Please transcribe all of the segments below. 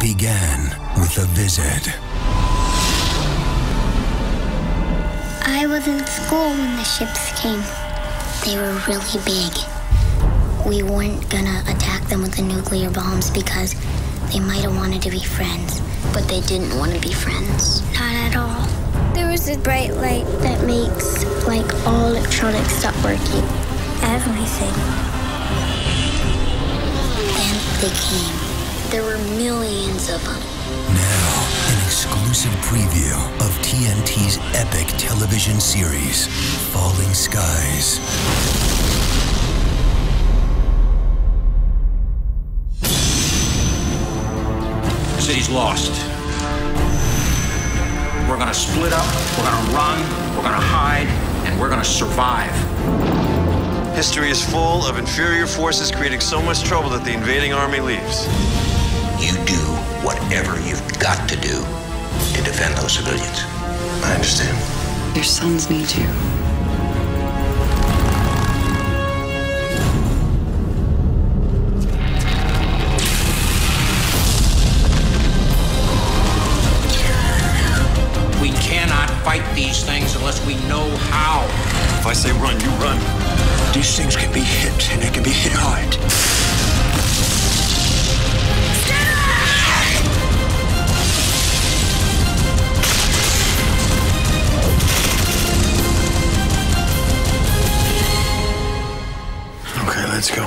began with a visit. I was in school when the ships came. They were really big. We weren't gonna attack them with the nuclear bombs because they might have wanted to be friends, but they didn't want to be friends. Not at all. There was a bright light that makes like all electronics stop working. Everything. Then they came. There were millions of them. Now, an exclusive preview of TNT's epic television series, Falling Skies. City's lost. We're gonna split up, we're gonna run, we're gonna hide, and we're gonna survive. History is full of inferior forces creating so much trouble that the invading army leaves. You do whatever you've got to do to defend those civilians. I understand. Your sons need you. We cannot fight these things unless we know how. If I say run, you run. These things can be hit, and they can be hit hard. Let's go.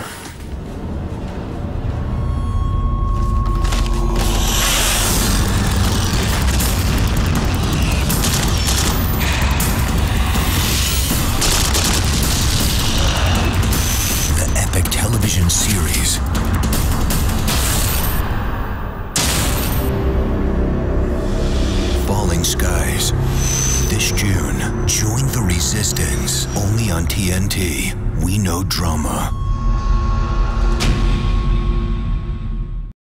The epic television series. Falling Skies. This June, join the resistance only on TNT. We know drama.